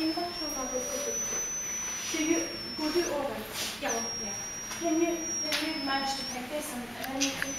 international difficulty. So you go do all that? Yeah. Yeah. Can you can you manage to take this and, and then you can